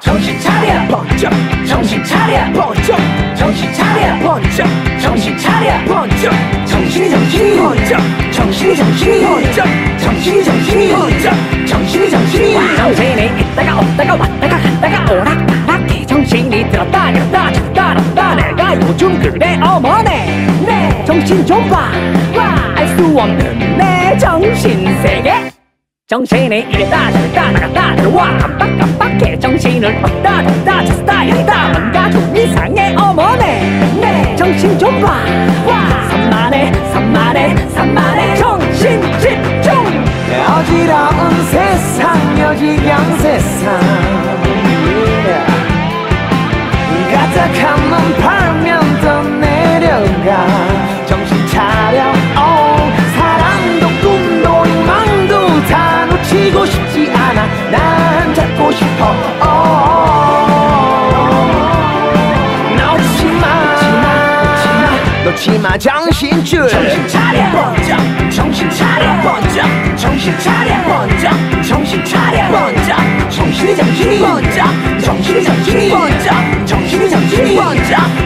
정신 차려. 번쩍. 정신 차려. 번쩍. 정신 차려. 번쩍. 정신 차려. 번쩍. 정신이 정신이. 번쩍. 정신이 정신이. 번쩍. 정신이 정신이. 번쩍. 정신이 정신이. 정신이 있다가 없다가 왔다가 갔다가 오락가락해 정신이 들었다 내렸다 쳤다 놨다. 내가 요즘 그래 어머네. 내 정신 좀봐알 수 없는 내 정신 세계. 정신이 이랬다 저랬다 나갔다 들어와. 깜빡깜빡 정신 좀봐. 산만해 산만해 산만해. 정신 집중. 어지러운 세상 여지경 세상. 가득한 팔면 더 내려가. 정신 차려. 어, 사랑도 꿈도 희망도 다 놓치고 싶지 놓지마 정신줄. 정신 차려. 번쩍. 정신 차려. 번쩍. 정신 차려. 번쩍. 정신 차려. 번쩍. 정신이 정신이. 번쩍. 정신이 정신이. 번쩍. 정신이 정신이. 번쩍